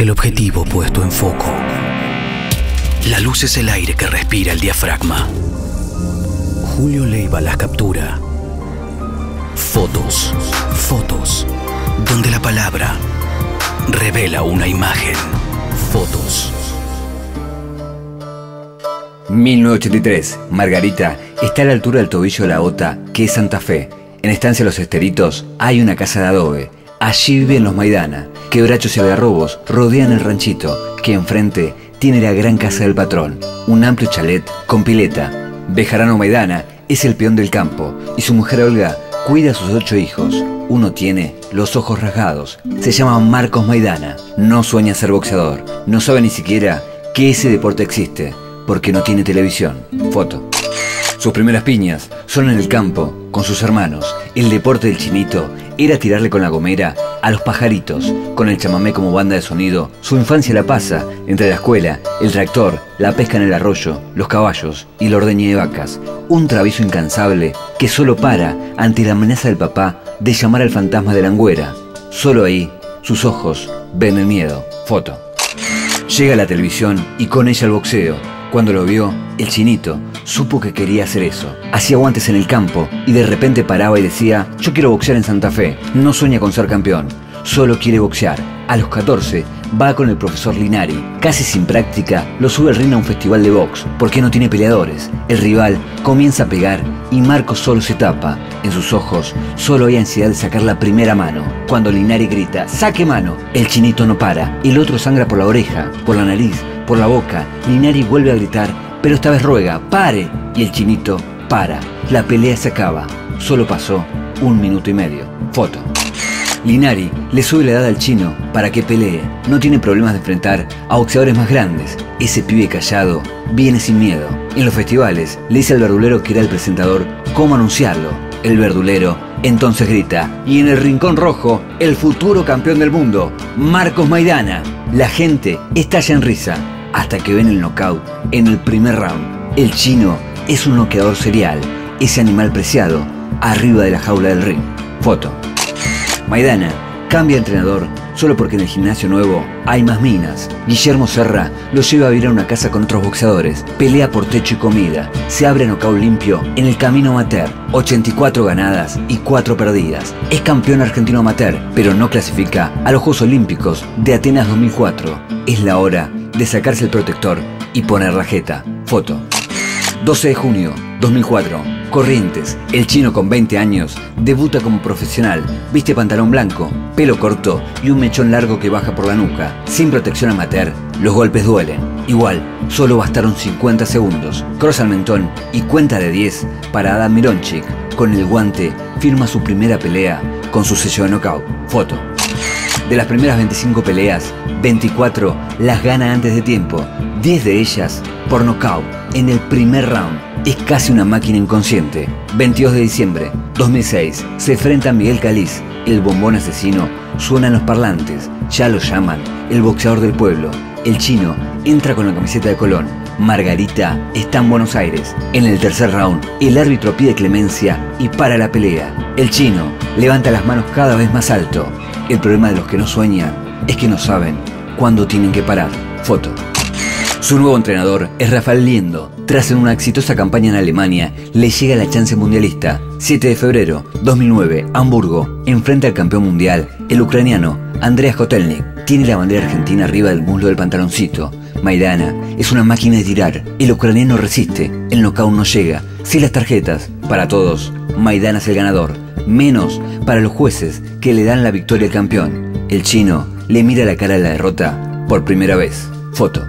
El objetivo puesto en foco. La luz es el aire que respira el diafragma. Julio Leiva las captura. Fotos, fotos, donde la palabra revela una imagen. Fotos. 1983. Margarita está a la altura del tobillo de la Ota, que es Santa Fe. En Estancia Los Esteritos hay una casa de adobe. Allí viven los Maidana. Quebrachos y algarrobos rodean el ranchito, que enfrente tiene la gran casa del patrón, un amplio chalet con pileta. Bejarano Maidana es el peón del campo y su mujer Olga cuida a sus ocho hijos. Uno tiene los ojos rasgados. Se llama Marcos Maidana. No sueña ser boxeador. No sabe ni siquiera que ese deporte existe porque no tiene televisión. Foto. Sus primeras piñas son en el campo, con sus hermanos. El deporte del chinito era tirarle con la gomera a los pajaritos, con el chamamé como banda de sonido. Su infancia la pasa entre la escuela, el tractor, la pesca en el arroyo, los caballos y la ordeña de vacas. Un travieso incansable que solo para ante la amenaza del papá de llamar al fantasma de la angüera. Solo ahí, sus ojos ven el miedo. Foto. Llega la televisión y con ella el boxeo. Cuando lo vio, el chinito supo que quería hacer eso. Hacía guantes en el campo y de repente paraba y decía, yo quiero boxear en Santa Fe, no sueña con ser campeón, solo quiere boxear. A los 14 va con el profesor Linari. Casi sin práctica, lo sube al ring a un festival de box, porque no tiene peleadores. El rival comienza a pegar y Marcos solo se tapa. En sus ojos solo hay ansiedad de sacar la primera mano. Cuando Linari grita, saque mano, el chinito no para. El otro sangra por la oreja, por la nariz, por la boca. Linari vuelve a gritar, pero esta vez ruega, pare. Y el chinito para. La pelea se acaba. Solo pasó un minuto y medio. Foto. Linari le sube la edad al chino para que pelee. No tiene problemas de enfrentar a boxeadores más grandes. Ese pibe callado viene sin miedo. En los festivales le dice al verdulero que era el presentador cómo anunciarlo. El verdulero entonces grita, y en el rincón rojo, el futuro campeón del mundo, Marcos Maidana. La gente estalla en risa hasta que ven el knockout en el primer round. El chino es un noqueador serial, ese animal preciado, arriba de la jaula del ring. Foto. Maidana cambia de entrenador solo porque en el gimnasio nuevo hay más minas. Guillermo Serra lo lleva a vivir a una casa con otros boxeadores, pelea por techo y comida, se abre nocaut limpio en el camino amateur, 84 ganadas y 4 perdidas. Es campeón argentino amateur, pero no clasifica a los Juegos Olímpicos de Atenas 2004. Es la hora de sacarse el protector y poner la jeta. Foto. 12 de junio 2004. Corrientes, el chino con 20 años, debuta como profesional, viste pantalón blanco, pelo corto y un mechón largo que baja por la nuca. Sin protección amateur, los golpes duelen. Igual, solo bastaron 50 segundos. Cross al mentón y cuenta de 10 para Adam Mironchik. Con el guante, firma su primera pelea con su sello de knockout. Foto. De las primeras 25 peleas, 24 las gana antes de tiempo, 10 de ellas por knockout en el primer round. Es casi una máquina inconsciente. 22 de diciembre 2006 se enfrenta a Miguel Caliz. El bombón asesino suena en los parlantes. Ya lo llaman el boxeador del pueblo. El chino entra con la camiseta de Colón. Margarita está en Buenos Aires. En el tercer round, el árbitro pide clemencia y para la pelea. El chino levanta las manos cada vez más alto. El problema de los que no sueñan es que no saben cuándo tienen que parar. Foto. Su nuevo entrenador es Rafael Liendo. Tras una exitosa campaña en Alemania, le llega la chance mundialista. 7 de febrero 2009, Hamburgo, enfrenta al campeón mundial, el ucraniano Andreas Kotelnik. Tiene la bandera argentina arriba del muslo del pantaloncito. Maidana es una máquina de tirar. El ucraniano resiste. El knockout no llega. Sin las tarjetas, para todos, Maidana es el ganador. Menos para los jueces que le dan la victoria al campeón. El chino le mira la cara de la derrota por primera vez. Foto.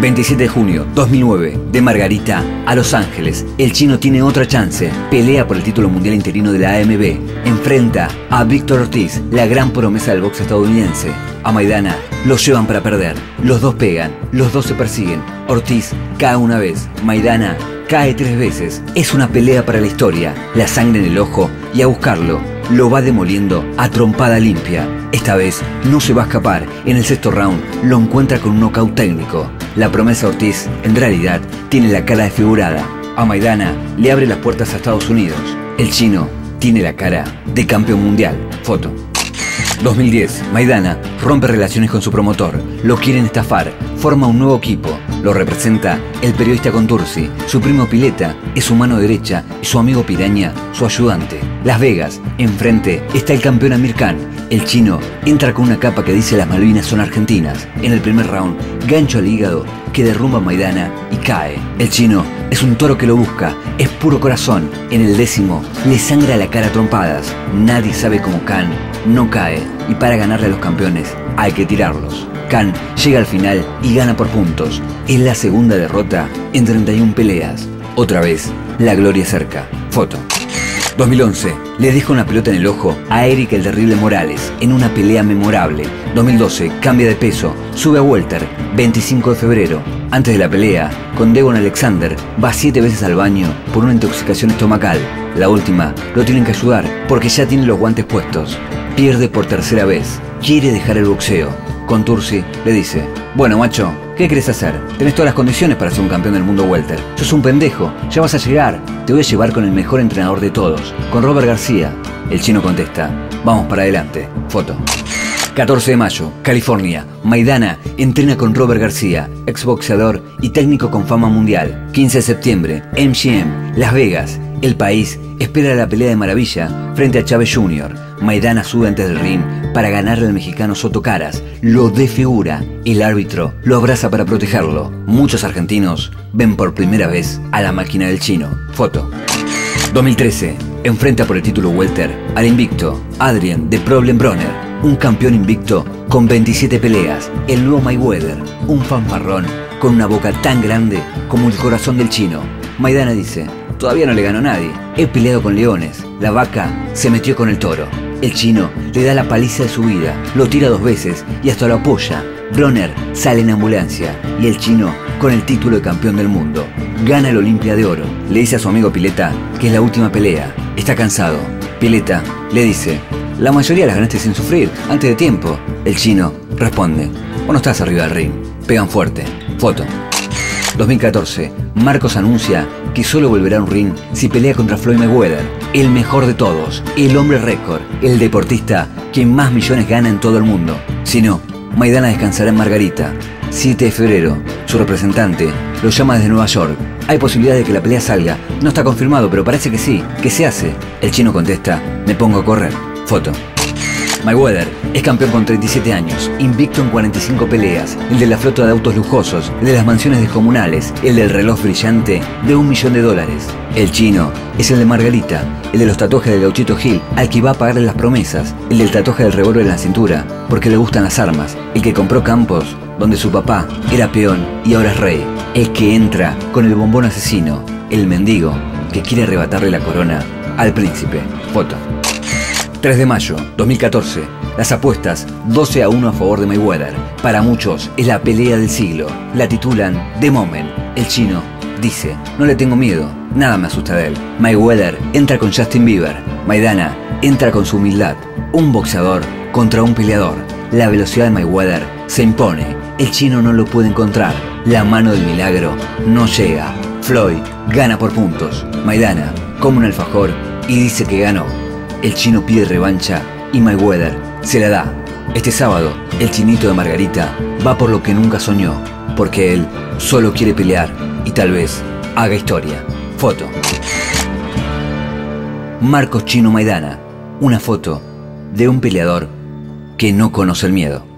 27 de junio 2009, de Margarita a Los Ángeles. El chino tiene otra chance. Pelea por el título mundial interino de la AMB. Enfrenta a Víctor Ortiz, la gran promesa del box estadounidense. A Maidana lo llevan para perder. Los dos pegan, los dos se persiguen. Ortiz cae una vez. Maidana cae tres veces. Es una pelea para la historia. La sangre en el ojo y a buscarlo. Lo va demoliendo a trompada limpia. Esta vez no se va a escapar. En el sexto round lo encuentra con un knockout técnico. La promesa Ortiz, en realidad, tiene la cara desfigurada. A Maidana le abre las puertas a Estados Unidos. El chino tiene la cara de campeón mundial. Foto. 2010. Maidana rompe relaciones con su promotor. Lo quieren estafar. Forma un nuevo equipo. Lo representa el periodista Contursi. Su primo Pileta es su mano derecha y su amigo Piraña su ayudante. Las Vegas. Enfrente está el campeón Amir Khan. El chino entra con una capa que dice las Malvinas son argentinas. En el primer round, gancho al hígado que derrumba a Maidana y cae. El chino es un toro que lo busca, es puro corazón. En el décimo, le sangra la cara a trompadas. Nadie sabe cómo Khan no cae. Y para ganarle a los campeones, hay que tirarlos. Khan llega al final y gana por puntos. Es la segunda derrota en 31 peleas. Otra vez, la gloria cerca. Foto. 2011. Le deja una pelota en el ojo a Eric el Terrible Morales en una pelea memorable. 2012. Cambia de peso. Sube a Welter. 25 de febrero. Antes de la pelea, con Devon Alexander, va siete veces al baño por una intoxicación estomacal. La última lo tienen que ayudar porque ya tiene los guantes puestos. Pierde por tercera vez. Quiere dejar el boxeo. Contursi le dice, bueno macho, ¿qué querés hacer? Tenés todas las condiciones para ser un campeón del mundo welter. Sos un pendejo, ya vas a llegar. Te voy a llevar con el mejor entrenador de todos, con Robert García. El chino contesta, vamos para adelante. Foto. 14 de mayo, California. Maidana entrena con Robert García, exboxeador y técnico con fama mundial. 15 de septiembre, MGM, Las Vegas. El país espera la pelea de maravilla frente a Chávez Jr. Maidana sube antes del ring para ganarle al mexicano Soto Caras. Lo defigura. El árbitro lo abraza para protegerlo. Muchos argentinos ven por primera vez a la máquina del chino. Foto. 2013. Enfrenta por el título Welter al invicto Adrian de Problem Bronner, un campeón invicto con 27 peleas. El nuevo Mayweather, un fanfarrón con una boca tan grande como el corazón del chino. Maidana dice, todavía no le ganó nadie. He peleado con leones. La vaca se metió con el toro. El chino le da la paliza de su vida, lo tira dos veces y hasta lo apoya. Bronner sale en ambulancia y el chino con el título de campeón del mundo. Gana el Olimpia de Oro. Le dice a su amigo Pileta que es la última pelea. Está cansado. Pileta le dice, la mayoría las ganaste sin sufrir, antes de tiempo. El chino responde, vos no estás arriba del ring. Pegan fuerte. Foto. 2014, Marcos anuncia que solo volverá a un ring si pelea contra Floyd Mayweather, el mejor de todos, el hombre récord, el deportista quien más millones gana en todo el mundo. Si no, Maidana descansará en Margarita. 7 de febrero, su representante lo llama desde Nueva York. Hay posibilidad de que la pelea salga. No está confirmado, pero parece que sí, que se hace. El chino contesta, me pongo a correr. Foto. Mayweather es campeón con 37 años, invicto en 45 peleas, el de la flota de autos lujosos, el de las mansiones descomunales, el del reloj brillante de un millón de dólares. El chino es el de Margarita, el de los tatuajes del gauchito Hill, al que va a pagarle las promesas, el del tatuaje del revólver en la cintura, porque le gustan las armas, el que compró campos donde su papá era peón y ahora es rey, el que entra con el bombón asesino, el mendigo que quiere arrebatarle la corona al príncipe. Foto. 3 de mayo 2014. Las apuestas 12 a 1 a favor de Mayweather. Para muchos es la pelea del siglo. La titulan The Moment. El chino dice, no le tengo miedo, nada me asusta de él. Mayweather entra con Justin Bieber. Maidana entra con su humildad. Un boxeador contra un peleador. La velocidad de Mayweather se impone. El chino no lo puede encontrar. La mano del milagro no llega. Floyd gana por puntos. Maidana come un alfajor y dice que ganó. El chino pide revancha y Mayweather se la da. Este sábado, el chinito de Margarita va por lo que nunca soñó, porque él solo quiere pelear y tal vez haga historia. Foto. Marcos Chino Maidana. Una foto de un peleador que no conoce el miedo.